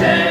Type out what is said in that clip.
say